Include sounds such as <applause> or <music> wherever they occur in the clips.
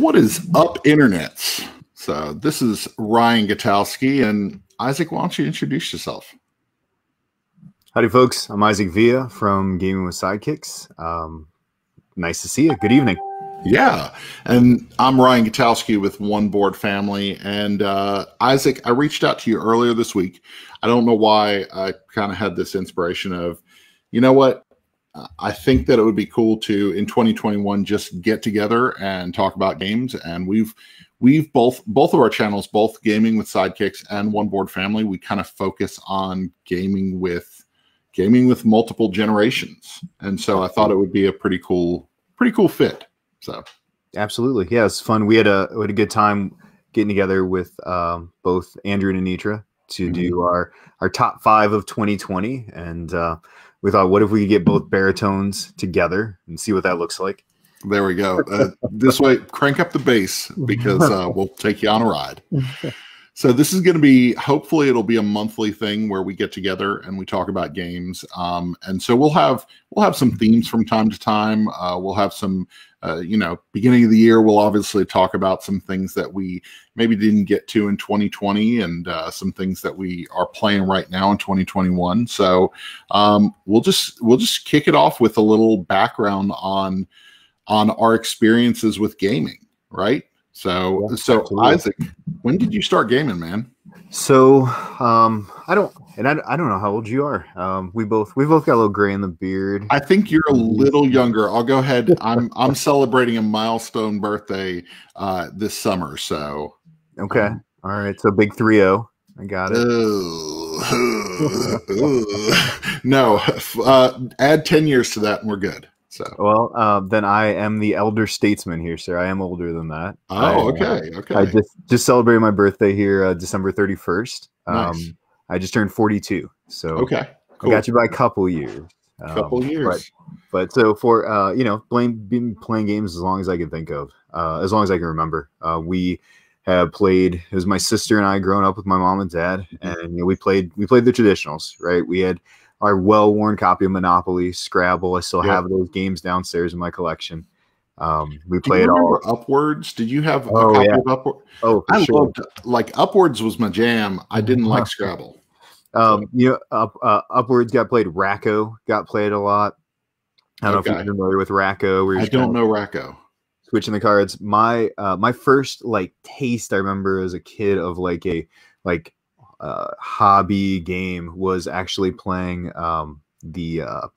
What is up, internets? So this is Ryan Gutowski and Isaac. Why don't you introduce yourself? Howdy, folks. I'm Isaac Villa from Gaming with Sidekicks. Um, nice to see you. Good evening. Yeah, and I'm Ryan Gutowski with One Board Family. And uh, Isaac, I reached out to you earlier this week. I don't know why I kind of had this inspiration of, you know what? I think that it would be cool to in 2021 just get together and talk about games. And we've we've both both of our channels, both gaming with sidekicks and one board family, we kind of focus on gaming with gaming with multiple generations. And so I thought it would be a pretty cool pretty cool fit. So absolutely, yeah, it's fun. We had a we had a good time getting together with um, both Andrew and Anitra to mm-hmm. do our our top five of 2020 and. Uh, we thought, what if we could get both baritones together and see what that looks like? There we go. Uh, this way, crank up the bass because uh, <laughs> we'll take you on a ride. So this is going to be hopefully it'll be a monthly thing where we get together and we talk about games. Um, and so we'll have we'll have some themes from time to time. Uh, we'll have some uh, you know beginning of the year we'll obviously talk about some things that we maybe didn't get to in 2020 and uh, some things that we are playing right now in 2021. So um, we'll just we'll just kick it off with a little background on on our experiences with gaming, right? So, yeah, so absolutely. Isaac, when did you start gaming, man? So, um, I don't, and I, I don't know how old you are. Um, we both, we both got a little gray in the beard. I think you're a little younger. I'll go ahead. <laughs> I'm, I'm celebrating a milestone birthday, uh, this summer. So, okay. Um, All right. So big three zero. I got it. <laughs> no, <laughs> uh, add 10 years to that and we're good. So well, uh, then I am the elder statesman here, sir. I am older than that. Oh, I, okay, okay. I just just celebrated my birthday here, uh, December thirty first. Um, nice. I just turned forty two, so okay, cool. I got you by a couple years. Um, couple years, but, but so for uh, you know, playing been playing games as long as I can think of, uh, as long as I can remember. Uh, we have played. It was my sister and I growing up with my mom and dad, mm-hmm. and you know, we played we played the traditionals, right? We had our well-worn copy of Monopoly, Scrabble. I still yep. have those games downstairs in my collection. Um, we played all Upwords. Did you have oh, a copy yeah. of Upwords? Oh, I sure. loved like Upwords was my jam. I didn't like Scrabble. Um, you know, up, uh, Upwords got played. Rack-O got played a lot. I don't okay. know if you're familiar with Rack-O. I don't know Rack-O. Switching the cards. My uh, my first like taste I remember as a kid of like a like uh, hobby game was actually playing um, the uh,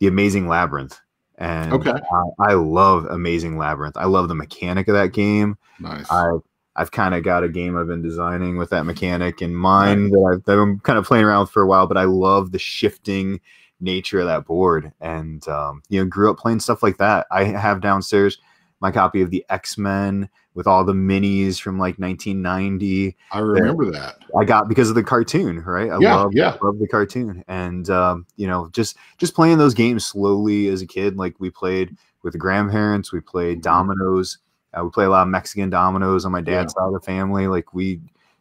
the Amazing Labyrinth, and okay. I, I, love Amazing Labyrinth. I love the mechanic of that game. Nice. I I've kind of got a game I've been designing with that mechanic in mind that, I've, that I'm kind of playing around with for a while, but I love the shifting nature of that board, and um, you know, grew up playing stuff like that. I have downstairs my copy of the X Men with all the minis from like 1990. I remember that. I got because of the cartoon, right? I yeah, love, yeah. love the cartoon, and um, you know, just just playing those games slowly as a kid. Like we played with the grandparents, we played mm-hmm. dominoes. Uh, we play a lot of Mexican dominoes on my dad's yeah. side of the family. Like we, you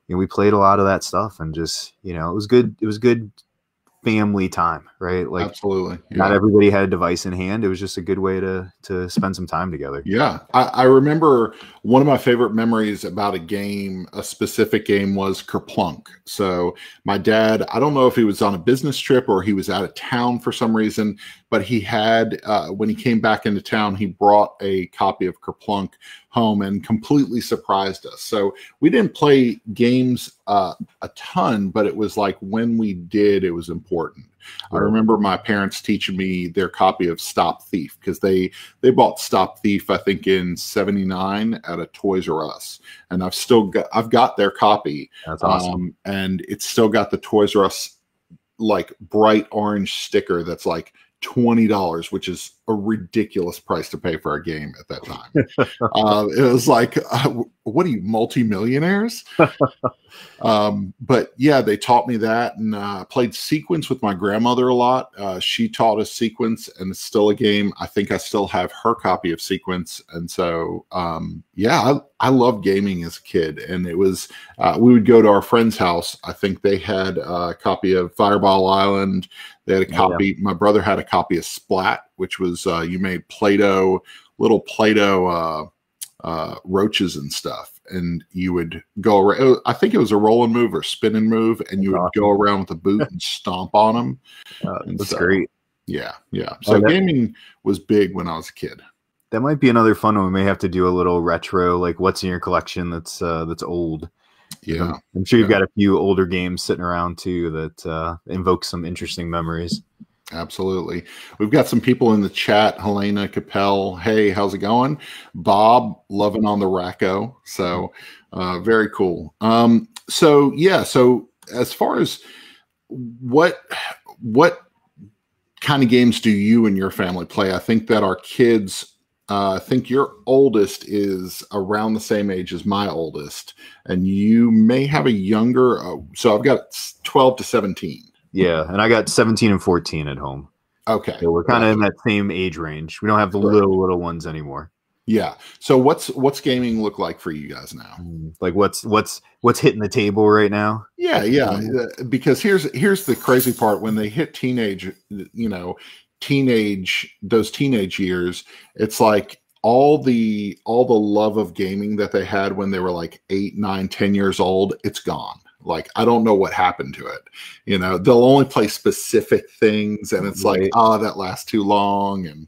know, we played a lot of that stuff, and just you know, it was good. It was good family time, right? Like absolutely. Yeah. Not everybody had a device in hand. It was just a good way to to spend some time together. Yeah. I, I remember one of my favorite memories about a game, a specific game was Kerplunk. So my dad, I don't know if he was on a business trip or he was out of town for some reason, but he had uh, when he came back into town, he brought a copy of Kerplunk home and completely surprised us. So we didn't play games uh, a ton, but it was like when we did, it was important. I remember my parents teaching me their copy of Stop Thief because they they bought Stop Thief I think in '79 at a Toys R Us, and I've still got I've got their copy. That's awesome, um, and it's still got the Toys R Us like bright orange sticker that's like twenty dollars, which is a ridiculous price to pay for a game at that time. <laughs> uh, it was like, uh, what are you, multimillionaires? <laughs> um, but yeah, they taught me that, and uh, played sequence with my grandmother a lot. Uh, she taught us sequence, and it's still a game. I think I still have her copy of sequence, and so um, yeah, I, I loved gaming as a kid. And it was uh, we would go to our friend's house. I think they had a copy of Fireball Island. They had a copy. Yeah. My brother had a copy of Splat, which was uh, you made Play-Doh, little Play-Doh uh, uh, roaches and stuff, and you would go around. I think it was a roll and move or spin and move, and you would go around with a boot and <laughs> stomp on them. Uh, that's so, great. Yeah, yeah. So oh, that, gaming was big when I was a kid. That might be another fun one. We may have to do a little retro, like what's in your collection that's uh, that's old. Yeah, I'm sure you've yeah. got a few older games sitting around too that uh, invoke some interesting memories. Absolutely. We've got some people in the chat. Helena Capel. Hey, how's it going? Bob, loving on the Rack-O. So, uh, very cool. Um, so yeah. So as far as what what kind of games do you and your family play? I think that our kids. Uh, I think your oldest is around the same age as my oldest, and you may have a younger. Uh, so I've got twelve to seventeen. Yeah, and I got 17 and 14 at home. Okay. So we're kind of in that same age range. We don't have the right. little little ones anymore. Yeah. So what's what's gaming look like for you guys now? Mm, like what's what's what's hitting the table right now? Yeah, yeah. Uh, because here's here's the crazy part when they hit teenage, you know, teenage those teenage years, it's like all the all the love of gaming that they had when they were like eight, nine, ten years old, it's gone like i don't know what happened to it you know they'll only play specific things and it's right. like oh that lasts too long and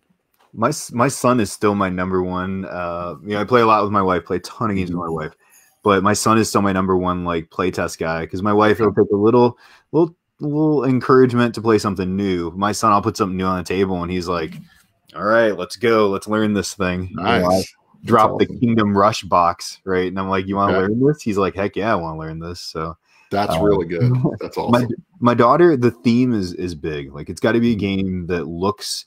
my my son is still my number one uh you know i play a lot with my wife play a ton of games mm-hmm. with my mm-hmm. wife but my son is still my number one like playtest guy because my wife will take a little little little encouragement to play something new my son i'll put something new on the table and he's like all right let's go let's learn this thing nice. Drop awesome. the kingdom rush box right and i'm like you want to yeah. learn this he's like heck yeah i want to learn this so that's um, really good. <laughs> That's awesome. My, my daughter, the theme is is big. Like it's got to be a game that looks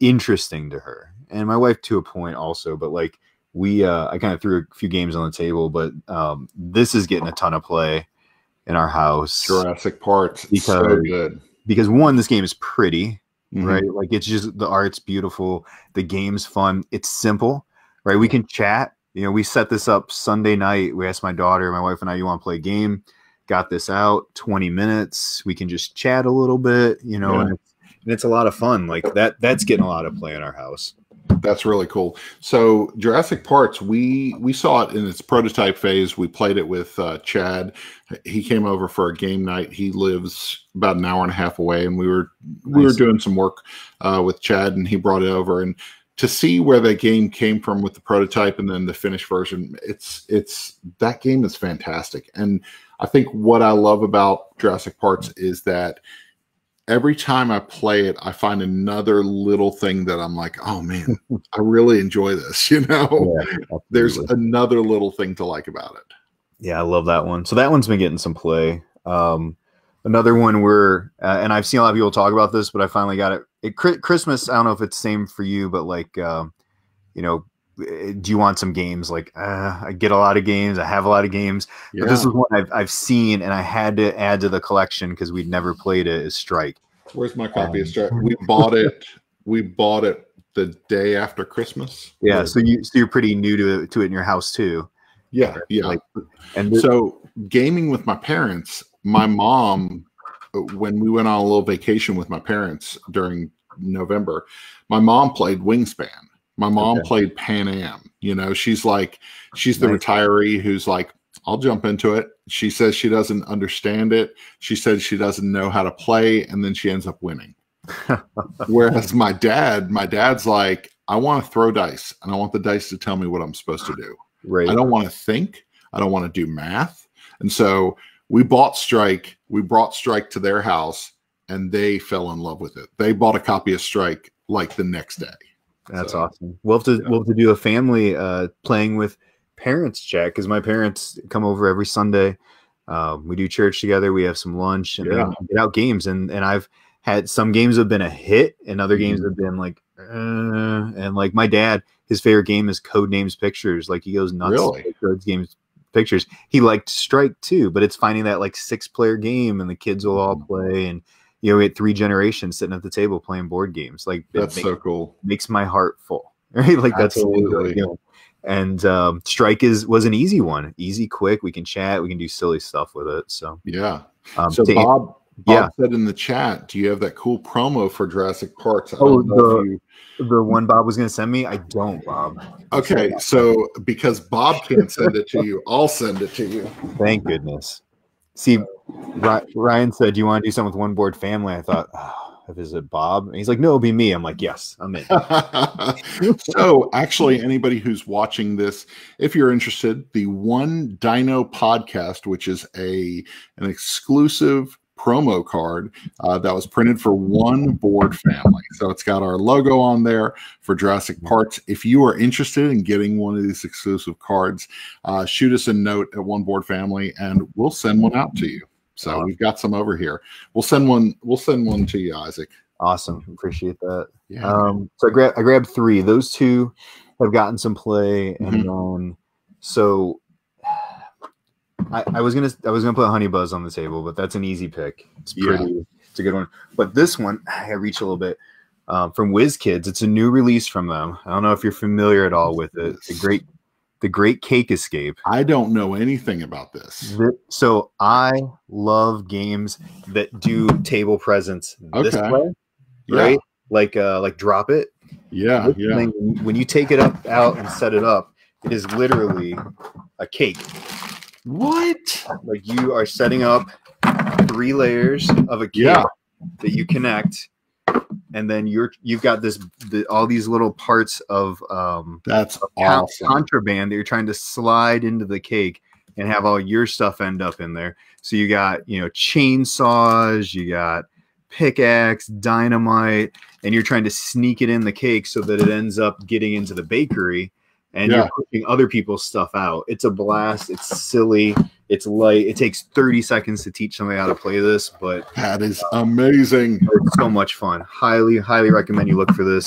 interesting to her, and my wife to a point also. But like we, uh, I kind of threw a few games on the table, but um, this is getting a ton of play in our house. Jurassic Parts, because, so good. Because one, this game is pretty, mm-hmm. right? Like it's just the art's beautiful, the game's fun, it's simple, right? We can chat. You know, we set this up Sunday night. We asked my daughter, my wife, and I, you want to play a game? got this out 20 minutes we can just chat a little bit you know yeah. and, it's, and, it's, a lot of fun like that that's getting a lot of play in our house that's really cool. So jurassic parts we we saw it in its prototype phase. We played it with uh, chad. He came over for a game night. He lives about an hour and a half away and we were we were doing some work uh, with chad and he brought it over. And to see where that game came from with the prototype and then the finished version it's it's that game is fantastic. And I think what I love about Jurassic Parts is that every time I play it, I find another little thing that I'm like, oh man, <laughs> I really enjoy this. <laughs> You know, yeah, there's another little thing to like about it. Yeah, I love that one. So that one's been getting some play. Um, another one where, uh, and I've seen a lot of people talk about this, but I finally got it. it Christmas, I don't know if it's same for you, but like, um, you know, do you want some games? Like, uh, I get a lot of games. I have a lot of games. Yeah. But this is one I've, I've seen and I had to add to the collection because we'd never played it. Is Strike. Where's my copy um, of Strike? We bought it. We bought it the day after Christmas. Yeah, so you so you're pretty new to to it in your house too. Yeah, yeah. Like, and so gaming with my parents, my mom, when we went on a little vacation with my parents during November, my mom played Wingspan my mom okay. played Pan Am. You know, she's like, she's the nice. retiree who's like, I'll jump into it. She says she doesn't understand it. She says she doesn't know how to play, and then she ends up winning. <laughs> Whereas my dad, my dad's like, I want to throw dice, and I want the dice to tell me what I'm supposed to do. Right. I don't want to think. I don't want to do math. And so we bought Strike. We brought Strike to their house, and they fell in love with it. They bought a copy of Strike like the next day. That's so, awesome. We'll have to yeah. we'll have to do a family uh, playing with parents chat because my parents come over every Sunday. Um, we do church together. We have some lunch and yeah. get out games. And and I've had some games have been a hit, and other games mm-hmm. have been like, uh, and like my dad, his favorite game is Codenames Pictures. Like he goes nuts. Really? Codenames Pictures. He liked Strike too, but it's finding that like six player game, and the kids will all mm-hmm. play and you know, we had three generations sitting at the table playing board games. Like that's makes, so cool. Makes my heart full. <laughs> Right? Like Absolutely. that's you know, and um, strike is was an easy one, easy, quick. We can chat, we can do silly stuff with it. So yeah. Um, so Bob Bob Yeah. said in the chat, do you have that cool promo for Jurassic Parts? I Oh, don't know if the- you- The one Bob was going to send me, I don't, Bob. Okay, so because Bob can't send it to you, I'll send it to you. Thank goodness. See, Ryan said, "Do you want to do something with one board family?" I thought, oh, is it Bob? And he's like, "No, it'll be me." I'm like, "Yes, I'm in." <laughs> so actually anybody who's watching this if you're interested the one dino podcast which is a an exclusive promo card uh, that was printed for one board family. So it's got our logo on there for jurassic parts if you are interested in getting one of these exclusive cards uh, shoot us a note at one board family and we'll send one out to you. So we've got some over here. We'll send one we'll send one to you isaac. Awesome, appreciate that. yeah. Um, so I grabbed I grabbed three. Those two have gotten some play, and then so I, I was gonna I was gonna put Honey Buzz on the table, but that's an easy pick. It's Yeah. pretty. It's a good one. But this one, <sighs> I reach a little bit um, from WizKids. It's a new release from them. I don't know if you're familiar at all with it. The great, the Great Cake Escape. I don't know anything about this. So I love games that do table presence this Okay. way, Yeah, right? Like uh, like drop it. yeah, This yeah. thing, when you take it up out and set it up, it is literally a cake. What? Like you are setting up three layers of a cake Yeah. that you connect, and then you're you've got this the, all these little parts of um, That's con- awesome. contraband that you're trying to slide into the cake and have all your stuff end up in there. So you got you know chainsaws, you got pickaxe, dynamite, and you're trying to sneak it in the cake so that it ends up getting into the bakery and Yeah. you're pushing other people's stuff out. It's a blast. It's silly. It's light. It takes 30 seconds to teach somebody how to play this, but That is amazing. it's so much fun. Highly, highly recommend you look for this.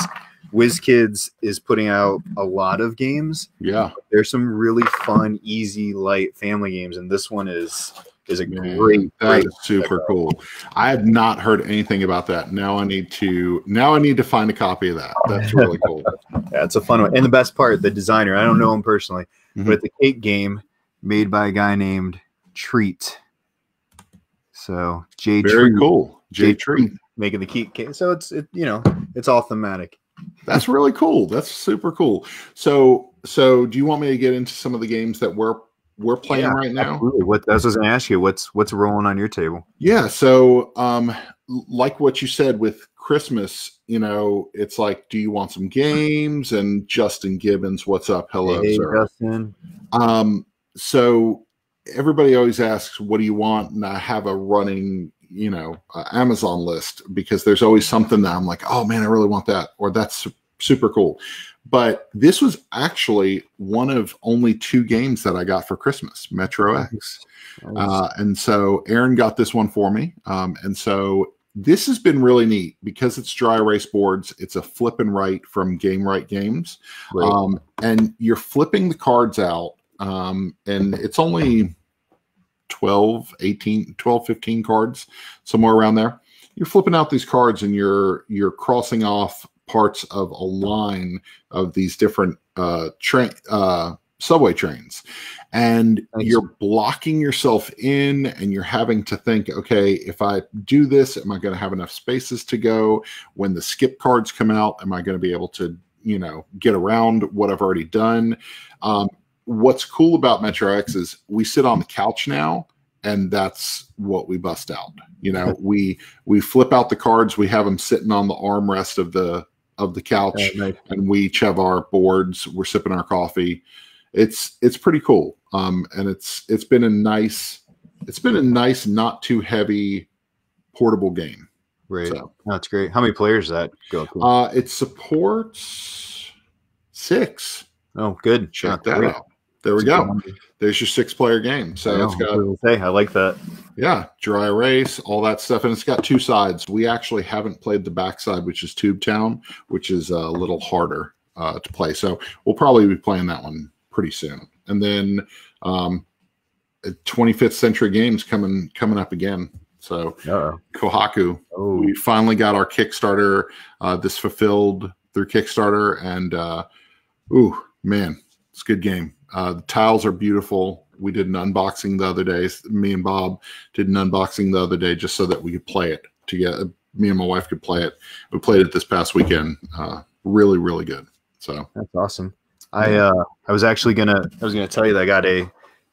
WizKids is putting out a lot of games. Yeah, There's some really fun, easy, light family games, and this one is is a man, great, that great. is super cool. I have not heard anything about that. Now I need to. Now I need to find a copy of that. That's really <laughs> cool. Yeah, it's a fun one. And the best part, the designer, I don't know him personally, Mhm. but it's a cake game made by a guy named Treat. So J Very Treat cool. J, Jay Treat. making the cake. So it's it, you know it's all thematic. That's really cool. That's super cool. So, so do you want me to get into some of the games that we're we're playing Yeah, right now? Absolutely. What I was going to ask you, what's what's rolling on your table? Yeah. So, um, like what you said with Christmas, you know, it's like, do you want some games? And Justin Gibbons, what's up? Hello, hey, sir. Justin. Um, so everybody always asks, what do you want? And I have a running, you know, uh, Amazon list because there's always something that I'm like, oh man, I really want that, or that's super cool. But this was actually one of only two games that I got for Christmas, Metro X. Uh, and so Aaron got this one for me. Um, and so this has been really neat because it's dry erase boards. It's a flip and write from Gamewright Games. Right. Um, and you're flipping the cards out. Um, and it's only 12, 18, 12, 15 cards, somewhere around there. You're flipping out these cards and you're you're crossing off parts of a line of these different uh train uh subway trains. And Nice. you're blocking yourself in and you're having to think okay if i do this am i going to have enough spaces to go? When the skip cards come out am i going to be able to you know get around what i've already done? Um, what's cool about metro x is we sit on the couch now and that's what we bust out. You know <laughs> we we flip out the cards we have them sitting on the armrest of the of the couch Yeah, nice. and we each have our boards we're sipping our coffee it's it's pretty cool um and it's it's been a nice it's been a nice not too heavy portable game Right. so That's great. How many players does that go uh it supports six oh, good. check that great. out there we That's a good go there's your six player game so it's got I was gonna say, I like that. Yeah, dry erase, all that stuff, and it's got two sides. We actually haven't played the backside, which is Tube Town, which is a little harder uh, to play. So we'll probably be playing that one pretty soon. And then um, 25th Century Games coming coming up again. So Uh-oh. Kohaku, Oh, we finally got our Kickstarter. Uh, this fulfilled through Kickstarter, and uh, ooh, man, it's a good game. Uh, the tiles are beautiful. We did an unboxing the other day. Me and Bob did an unboxing the other day just so that we could play it together. Me and my wife could play it. We played it this past weekend. Uh, really, really good. So that's awesome. I uh, I was actually gonna I was gonna tell you that I got a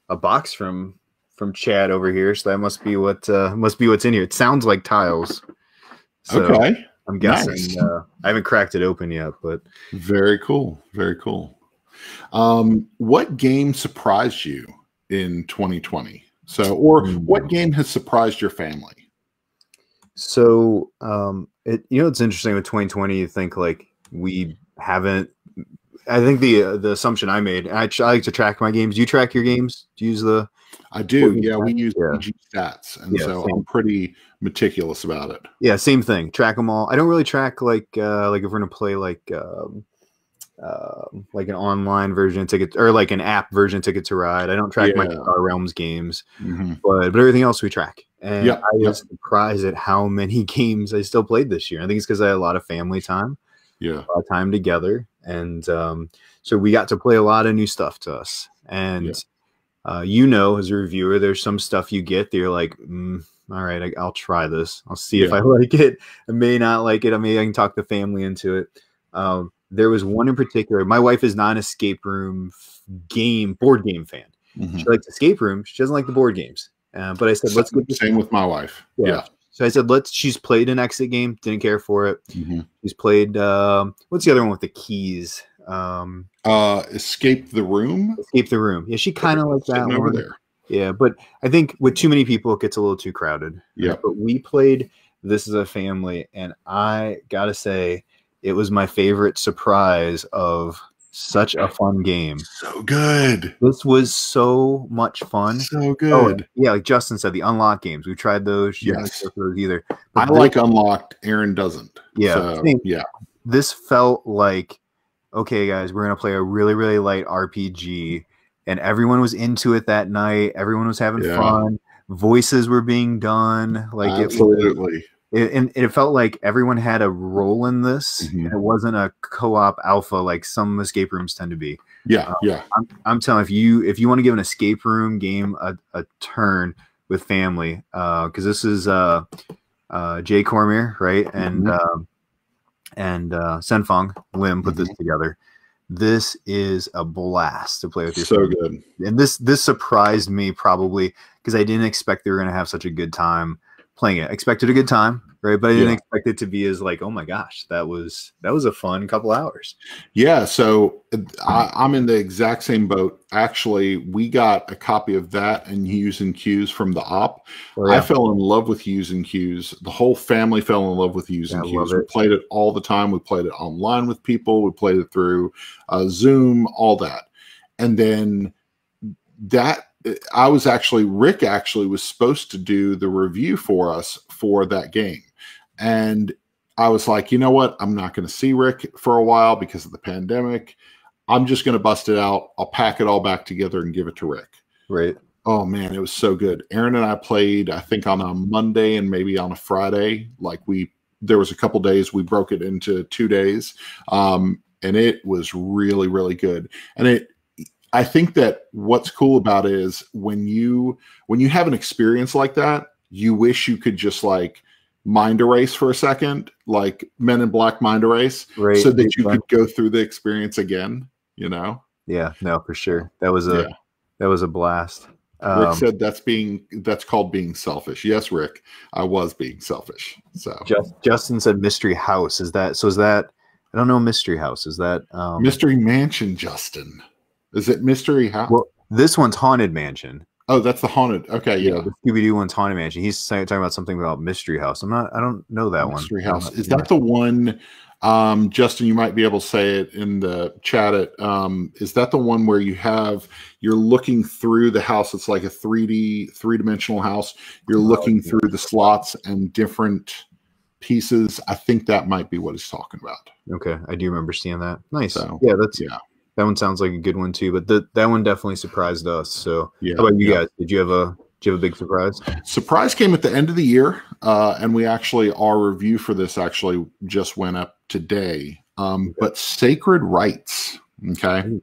a box from from Chad over here, so that must be what uh, must be what's in here. It sounds like tiles. So okay, I'm guessing. Nice. Uh, I haven't cracked it open yet, but very cool, very cool. Um, what game surprised you in 2020? So, or what game has surprised your family? So, um, it you know it's interesting with 2020. You think like we haven't I think the uh, the assumption I made. I, I, like to track my games. Do you track your games? Do you use the? I do. Yeah, we use yeah. BG stats, and yeah, so same. I'm pretty meticulous about it. Yeah, same thing. Track them all. I don't really track like uh like if we're gonna play like um, uh, like an online version of Ticket or like an app version of Ticket to Ride. I don't track yeah. my Star Realms games, mm-hmm. but but everything else we track. And yep, I was yep. surprised at how many <laughs> games I still played this year. I think it's because I had a lot of family time. Yeah, a lot of time together and um, so we got to play a lot of new stuff to us. And yeah. uh, you know, as a reviewer, there's some stuff you get that you're like, mm, all right, I, will try this. I'll see yeah. if I <laughs> like it. I may not like it. I may I can talk the family into it. Um, there was one in particular. My wife is not an escape room game board game fan. Mm-hmm. She likes escape room. She doesn't like the board games. Uh, but I said, let's get same with my wife. Yeah. yeah. So I said, let's. She's played an exit game, didn't care for it. Mm-hmm. She's played. Um, what's the other one with the keys? Um, uh, escape the room. Escape the room. Yeah, she kind of like that over one. there. Yeah, but I think with too many people, it gets a little too crowded. Yeah. But we played this as a family, and I gotta say, it was my favorite surprise of such a fun game. So good. This was so much fun. So oh, good. Oh, yeah, like Justin said, the unlock games. We tried those. Yes. those either. But I this, like unlocked. Aaron doesn't. Yeah. So, yeah. This felt like, okay, guys, we're gonna play a really, really light RPG. And everyone was into it that night. Everyone was having yeah. fun. Voices were being done. Like absolutely. It, it, and it felt like everyone had a role in this. Mm-hmm. it wasn't a co-op alpha like some escape rooms tend to be. Yeah, uh, yeah. I'm, I'm, telling if you if you want to give an escape room game a, a turn with family, because uh, this is uh, uh, Jay Cormier, right, and mm-hmm. uh, and uh, Sen-Foong Lim put mm-hmm. this together. This is a blast to play with your so family. good. And this this surprised me probably because I didn't expect they were going to have such a good time playing it. expected a good time, right? But I didn't yeah. expect it to be as like, oh my gosh, that was that was a fun couple hours. Yeah, so I, am in the exact same boat. Actually, we got a copy of that and Hues and Cues from the op. Oh, yeah. I fell in love with Hues and Cues. The whole family fell in love with Hues yeah, and Cues. We played it all the time. We played it online with people. We played it through uh, Zoom, all that, and then that I was actually Rick actually was supposed to do the review for us for that game, and I was like, you know what? I'm not going to see Rick for a while because of the pandemic. I'm just going to bust it out. I'll pack it all back together and give it to Rick. Right. Oh man, it was so good. Aaron and I played, I think on a Monday and maybe on a Friday. Like we, there was a couple days we broke it into two days, um, and it was really, really good. And it I think that what's cool about it is when you when you have an experience like that, you wish you could just like mind erase for a second, like Men in Black mind erase, right. so that you fun. could go through the experience again. You know? Yeah, no, for sure. That was a yeah. that was a blast. Um, Rick said that's being that's called being selfish. Yes, Rick, I was being selfish. So Just, Justin said mystery house. Is that so? Is that I don't know mystery house. Is that um, mystery mansion? Justin. Is it Mystery House? Well, this one's Haunted Mansion. Oh, that's the haunted. Okay, yeah. yeah the Scooby Doo one's Haunted Mansion. He's talking about something about Mystery House. I'm not. I don't know that Mystery one. Mystery House. Is that the one? Um, Justin, you might be able to say it in the chat. It um, is that the one where you have you're looking through the house. It's like a 3D, three dimensional house. You're oh, looking oh, through the slots and different pieces. I think that might be what he's talking about. Okay, I do remember seeing that. Nice. So, yeah, that's yeah that one sounds like a good one too. But the, that one definitely surprised us. So, yeah, how about you yeah. guys? Did you have a did you have a big surprise? Surprise came at the end of the year, uh, and we actually our review for this actually just went up today. Um, but Sacred Rites, okay,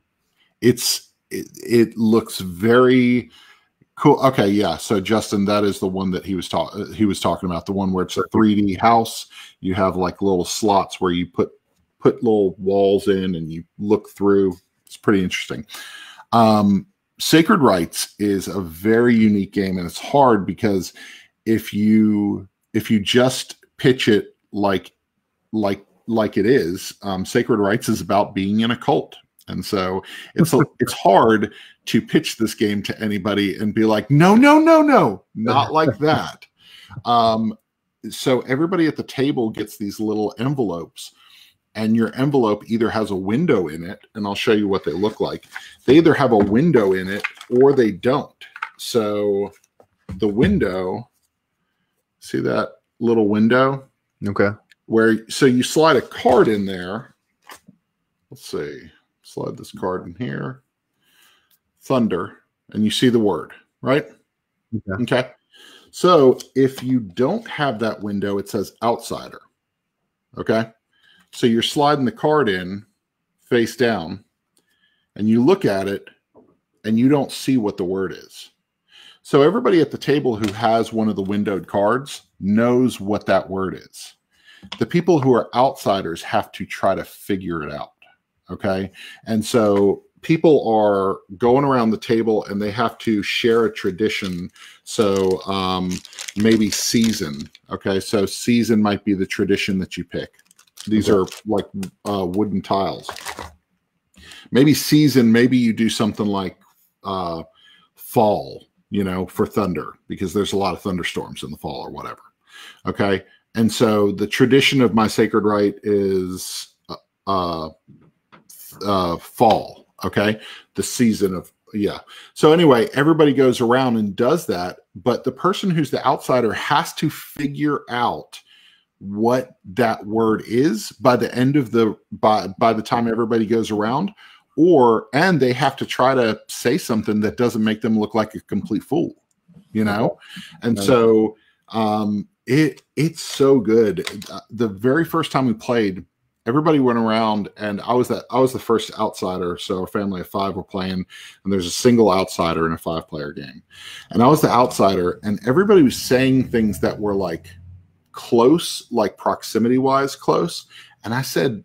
it's it, it looks very cool. Okay, yeah. So Justin, that is the one that he was talking he was talking about. The one where it's a 3D house. You have like little slots where you put put little walls in and you look through. It's pretty interesting. Um, Sacred Rites is a very unique game, and it's hard because if you if you just pitch it like like like it is, um, Sacred Rites is about being in a cult, and so it's <laughs> it's hard to pitch this game to anybody and be like, no, no, no, no, not <laughs> like that. Um, so everybody at the table gets these little envelopes and your envelope either has a window in it, and I'll show you what they look like. They either have a window in it or they don't. So the window, see that little window? Okay. Where so you slide a card in there. Let's see. Slide this card in here. Thunder, and you see the word, right? Okay. okay. So if you don't have that window, it says outsider. Okay. So you're sliding the card in face down and you look at it and you don't see what the word is. So everybody at the table who has one of the windowed cards knows what that word is. The people who are outsiders have to try to figure it out. Okay. And so people are going around the table and they have to share a tradition. So um, maybe season. Okay. So season might be the tradition that you pick. These okay. are like uh, wooden tiles. Maybe season, maybe you do something like uh, fall, you know, for thunder, because there's a lot of thunderstorms in the fall or whatever. Okay. And so the tradition of my sacred rite is uh, uh, uh fall. Okay. The season of, yeah. So anyway, everybody goes around and does that. But the person who's the outsider has to figure out what that word is by the end of the by by the time everybody goes around or and they have to try to say something that doesn't make them look like a complete fool you know? And so um it it's so good. Uh, the very first time we played everybody went around and i was that i was the first outsider so a family of five were playing and there's a single outsider in a five player game. And i was the outsider and everybody was saying things that were like close, like proximity wise close. And I said,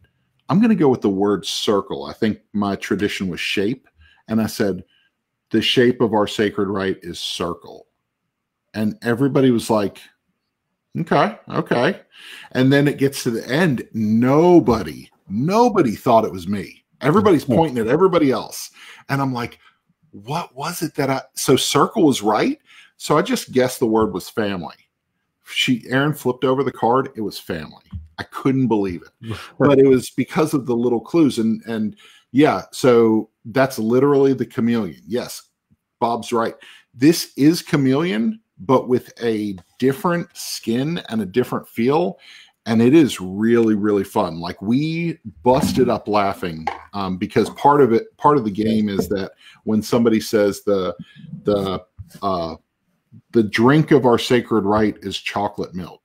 I'm going to go with the word circle. I think my tradition was shape. And I said, the shape of our sacred rite is circle. And everybody was like, okay, okay. And then it gets to the end. Nobody, nobody thought it was me. Everybody's <laughs> pointing at everybody else. And I'm like, what was it that I, so circle was right. So I just guessed the word was family she Aaron flipped over the card. It was family. I couldn't believe it, <laughs> but it was because of the little clues and and yeah. So that's literally the chameleon. Yes, Bob's right. This is chameleon, but with a different skin and a different feel. And it is really, really fun. Like we busted up laughing um, because part of it, part of the game is that when somebody says the the uh, the drink of our sacred rite is chocolate milk.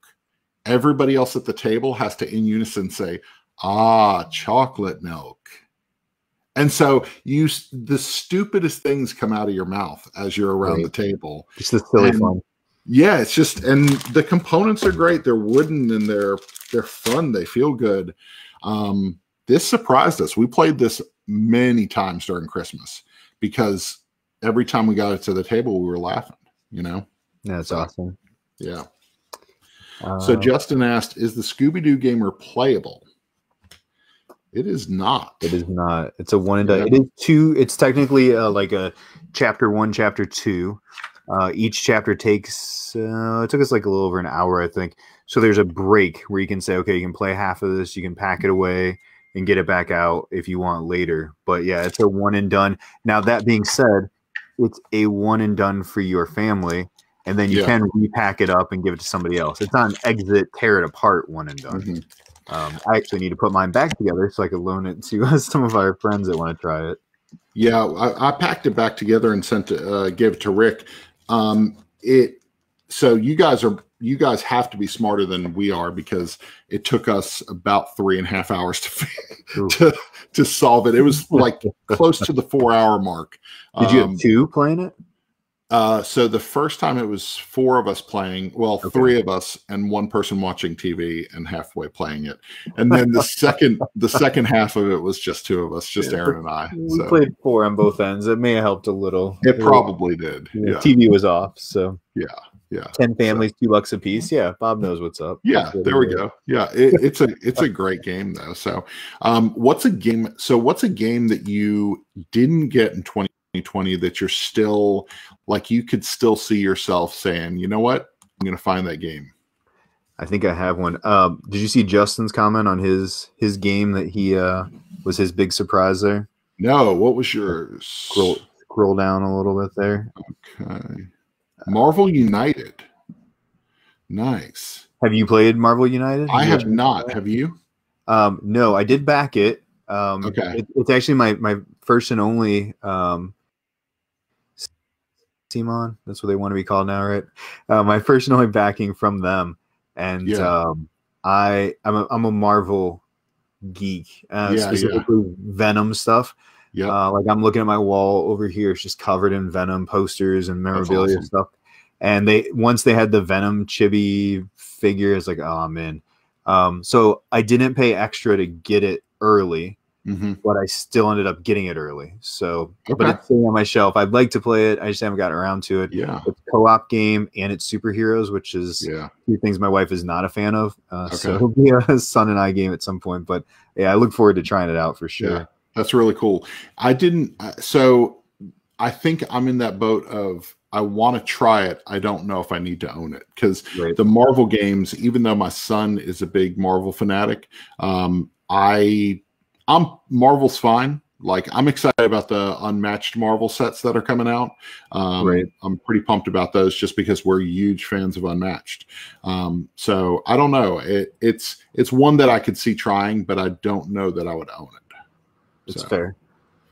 Everybody else at the table has to, in unison, say, ah, chocolate milk. And so you, the stupidest things come out of your mouth as you're around right. the table. Just the silly and, fun. Yeah, it's just, and the components are great. They're wooden and they're they're fun. They feel good. Um, this surprised us. We played this many times during Christmas because every time we got it to the table, we were laughing you know? That's so, awesome. Yeah. Uh, so Justin asked, is the Scooby Doo gamer playable? It is not. It is not. It's a one and done. Yeah. It is two. It's technically uh, like a chapter one, chapter two. Uh, each chapter takes. Uh, it took us like a little over an hour, I think. So there's a break where you can say, okay, you can play half of this, you can pack it away and get it back out if you want later. But yeah, it's a one and done. Now that being said, it's a one and done for your family, and then you yeah. can repack it up and give it to somebody else. It's not an exit, tear it apart, one and done. Mm-hmm. Um, I actually need to put mine back together so I could loan it to <laughs> some of our friends that want to try it. Yeah, I, I packed it back together and sent it, uh, gave it to Rick. Um, it so you guys are you guys have to be smarter than we are because it took us about three and a half hours to to to solve it. It was <laughs> like close to the four hour mark. Did you have um, two playing it? Uh, so the first time it was four of us playing, well, okay. three of us and one person watching TV and halfway playing it. And then the <laughs> second, the second half of it was just two of us, just yeah, Aaron and I. We so. played four on both ends. It may have helped a little. It probably did. Yeah. TV was off, so yeah, yeah. Ten families, so. two bucks a piece. Yeah, Bob knows what's up. Yeah, there we go. Yeah, it, it's a it's a great game though. So, um, what's a game? So, what's a game that you didn't get in 2020 that you're still like you could still see yourself saying, you know what, I'm going to find that game. I think I have one. Um, did you see Justin's comment on his his game that he uh, was his big surprise there? No, what was yours? Scroll, scroll down a little bit there. Okay, Marvel United. Nice. Have you played Marvel United? I have not. Have you? Um, no, I did back it. Um, okay. It, it's actually my my first and only um, CMON. That's what they want to be called now, right? Uh, my first and only backing from them, and yeah. um, I I'm a, I'm a Marvel geek, uh, yeah, specifically yeah. Venom stuff. Yeah, uh, like I'm looking at my wall over here; it's just covered in Venom posters and memorabilia awesome. stuff. And they once they had the Venom chibi figure, it's like, oh man. Um, so I didn't pay extra to get it early mm-hmm. but I still ended up getting it early. So, okay. but it's sitting on my shelf. I'd like to play it. I just haven't gotten around to it. Yeah, it's co-op game and it's superheroes, which is yeah two things my wife is not a fan of. Uh, okay. So it'll be a <laughs> son and I game at some point. But yeah, I look forward to trying it out for sure. Yeah, that's really cool. I didn't. Uh, so I think I'm in that boat of I want to try it. I don't know if I need to own it because right. the Marvel games, even though my son is a big Marvel fanatic, um, I I'm Marvel's fine. Like I'm excited about the unmatched Marvel sets that are coming out. Um, right. I'm pretty pumped about those just because we're huge fans of Unmatched. Um, so I don't know. It, it's it's one that I could see trying, but I don't know that I would own it. It's so, fair.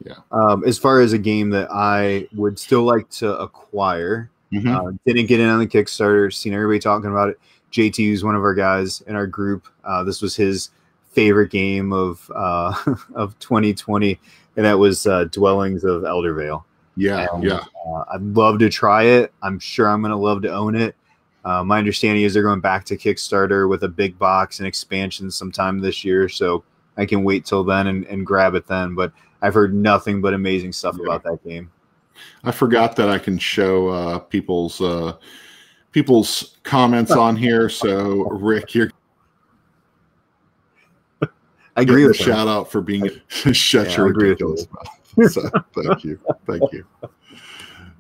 Yeah. Um, as far as a game that I would still like to acquire, mm-hmm. uh, didn't get in on the Kickstarter. Seen everybody talking about it. JT is one of our guys in our group. Uh, this was his favorite game of uh, <laughs> of 2020, and that was uh, Dwellings of Eldervale. Yeah, and, yeah. Uh, I'd love to try it. I'm sure I'm going to love to own it. Uh, my understanding is they're going back to Kickstarter with a big box and expansion sometime this year, so I can wait till then and, and grab it then. But I've heard nothing but amazing stuff yeah. about that game. I forgot that I can show uh, people's uh, people's comments on here. So Rick, you're <laughs> I agree with shout out for being <laughs> shut yeah, your ridiculous mouth. <laughs> So thank you, thank you.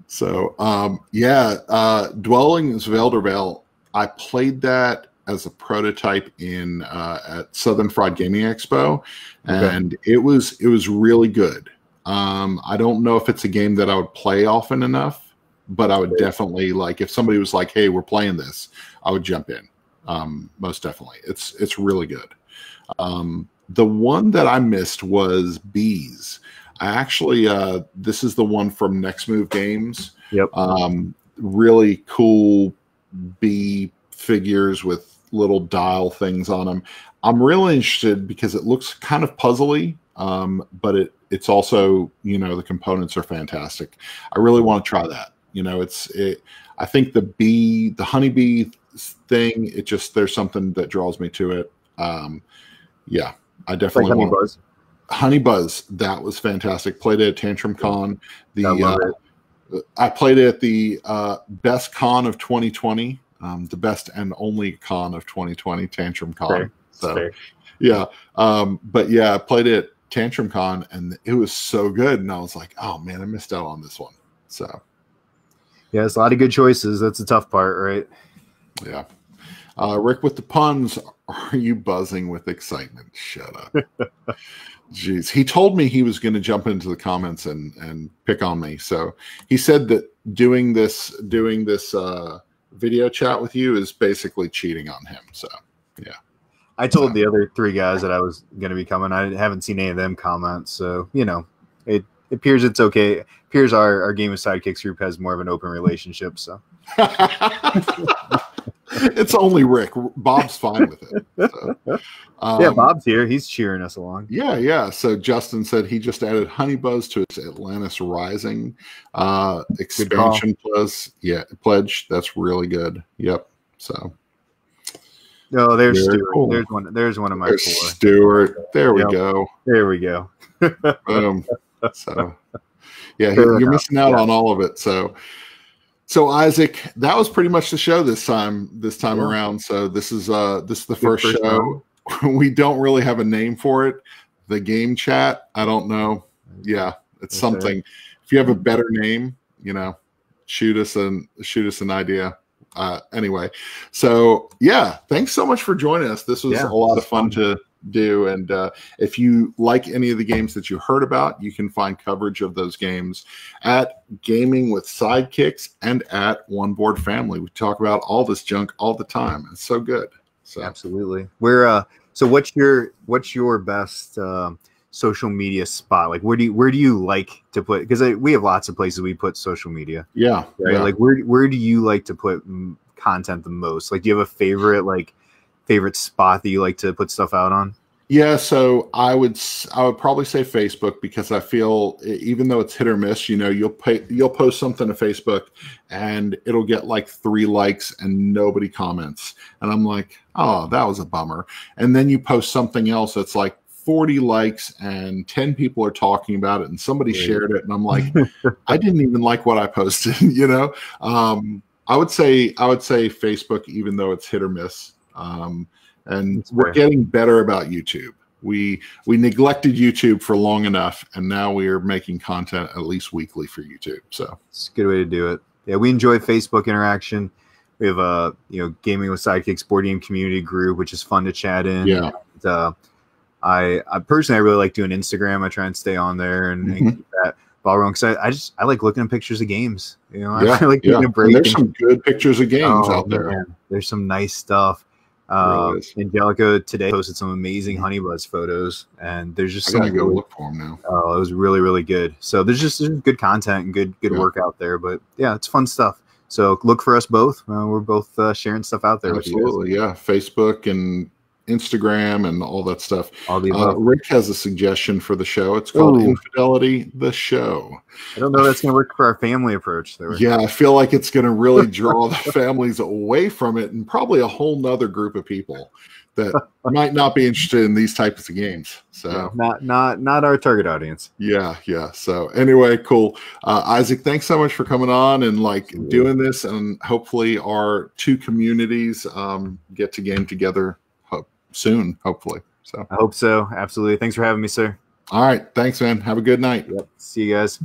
So um, yeah, uh, Dwellings of. I played that as a prototype in uh, at Southern Fried Gaming Expo, and okay. it was it was really good. Um, I don't know if it's a game that I would play often enough, but I would definitely like if somebody was like, "Hey, we're playing this," I would jump in. Um, most definitely, it's it's really good. Um, the one that I missed was bees. I actually, uh, this is the one from Next Move Games. Yep. Um, really cool bee figures with little dial things on them. I'm really interested because it looks kind of puzzly, um, but it it's also you know the components are fantastic. I really want to try that. You know, it's it. I think the bee, the honeybee thing, it just there's something that draws me to it. Um, yeah, I definitely like Honey want. Buzz. Honey Buzz, that was fantastic. Played it at Tantrum Con. The I, uh, I played it at the uh, best con of 2020, um, the best and only con of 2020, Tantrum Con. Fair. So, Fair. yeah, um, but yeah, I played it Tantrum Con, and it was so good. And I was like, oh man, I missed out on this one. So, yeah, it's a lot of good choices. That's the tough part, right? Yeah. Uh, Rick with the puns. Are you buzzing with excitement? Shut up. <laughs> Jeez. He told me he was going to jump into the comments and and pick on me. So he said that doing this doing this uh, video chat with you is basically cheating on him. So yeah. I told the other three guys that I was going to be coming. I haven't seen any of them comment. So you know, it it appears it's okay. It appears our our game of sidekicks group has more of an open relationship. So <laughs> <laughs> it's only Rick. Bob's fine with it. So, <laughs> um, yeah, Bob's here. He's cheering us along. Yeah, yeah. So Justin said he just added Honey Buzz to his Atlantis Rising uh, expansion plus yeah pledge. That's really good. Yep. So. No, oh, there's Stuart. Cool. There's one. There's one of my there's four. Stuart. There we yep. go. There we go. <laughs> Boom. So, yeah, Fair you're enough. missing out yeah. on all of it. So, so Isaac, that was pretty much the show this time. This time yeah. around. So this is uh this is the first, first show. <laughs> we don't really have a name for it. The game chat. I don't know. Yeah, it's okay. something. If you have a better name, you know, shoot us and shoot us an idea. Uh, anyway, so yeah, thanks so much for joining us. This was yeah, a lot of fun, fun to do. And uh, if you like any of the games that you heard about, you can find coverage of those games at Gaming with Sidekicks and at One Board Family. We talk about all this junk all the time. It's so good. So absolutely. We're uh, so what's your what's your best uh, social media spot? Like where do you where do you like to put? Because we have lots of places we put social media. Yeah, right. Yeah. Like where where do you like to put content the most? Like do you have a favorite like favorite spot that you like to put stuff out on? Yeah, so I would I would probably say Facebook because I feel even though it's hit or miss, you know, you'll pay you'll post something to Facebook and it'll get like three likes and nobody comments, and I'm like, oh, that was a bummer. And then you post something else that's like 40 likes and 10 people are talking about it, and somebody right. shared it, and I'm like, <laughs> I didn't even like what I posted, <laughs> you know. Um, I would say I would say Facebook, even though it's hit or miss. Um, and we're getting better about YouTube. We we neglected YouTube for long enough, and now we are making content at least weekly for YouTube. So it's a good way to do it. Yeah, we enjoy Facebook interaction. We have a you know gaming with sidekicks board game community group, which is fun to chat in. Yeah. And, uh, I, I personally I really like doing Instagram. I try and stay on there and, mm-hmm. and keep that ball rolling because I, I, just I like looking at pictures of games. You know, <laughs> yeah, I like yeah. There's some good pictures of games oh, out there. Man. There's some nice stuff. Uh, Angelica today posted some amazing Honey Buzz photos, and there's just I gotta go look for them now. Oh, it was really really good. So there's just there's good content and good good yeah. work out there. But yeah, it's fun stuff. So look for us both. Uh, we're both uh, sharing stuff out there. Absolutely, yeah. Facebook and Instagram and all that stuff. All uh, Rick has a suggestion for the show. It's called Ooh. Infidelity the Show. I don't know that's going to work for our family approach. There. Yeah, I feel like it's going to really draw the <laughs> families away from it and probably a whole nother group of people that might not be interested in these types of games. So yeah, not not not our target audience. Yeah, yeah. So anyway, cool. Uh, Isaac, thanks so much for coming on and like doing this, and hopefully our two communities um, get to game together soon, hopefully. So I hope so. Absolutely. Thanks for having me, sir. All right. Thanks, man. Have a good night. Yep. See you guys.